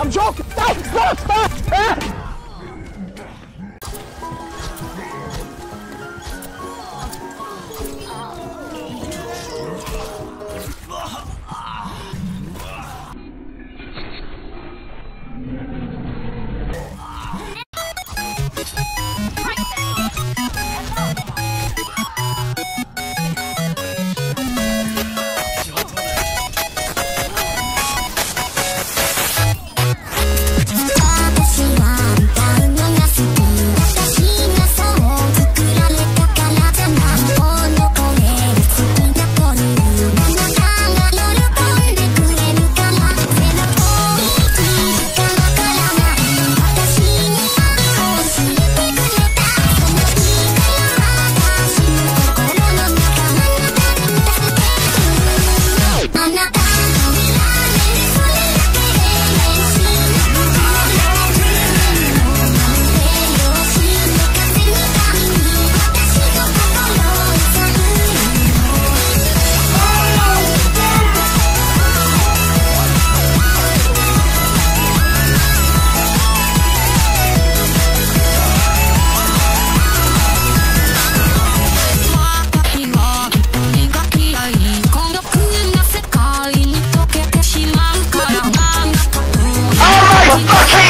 I'm joking. Stop! Stop!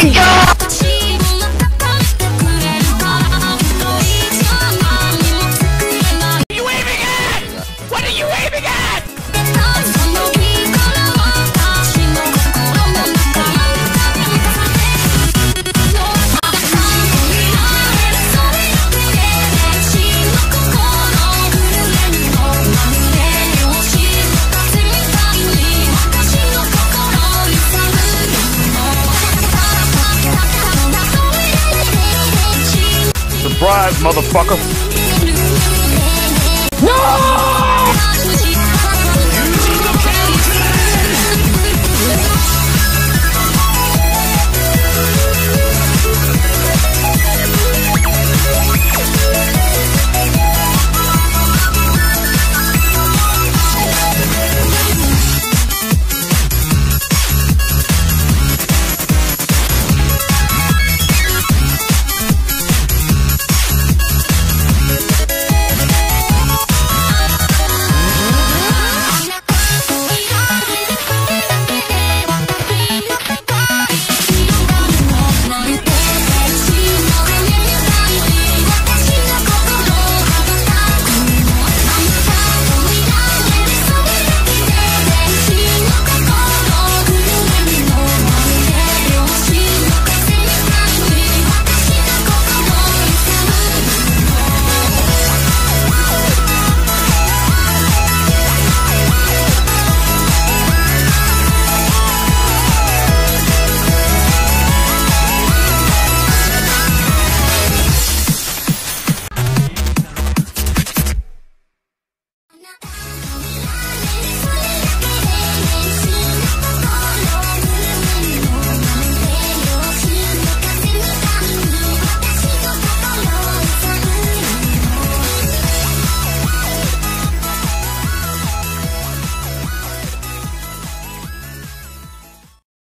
Ah! surprise, motherfucker. No!